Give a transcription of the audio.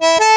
Bye.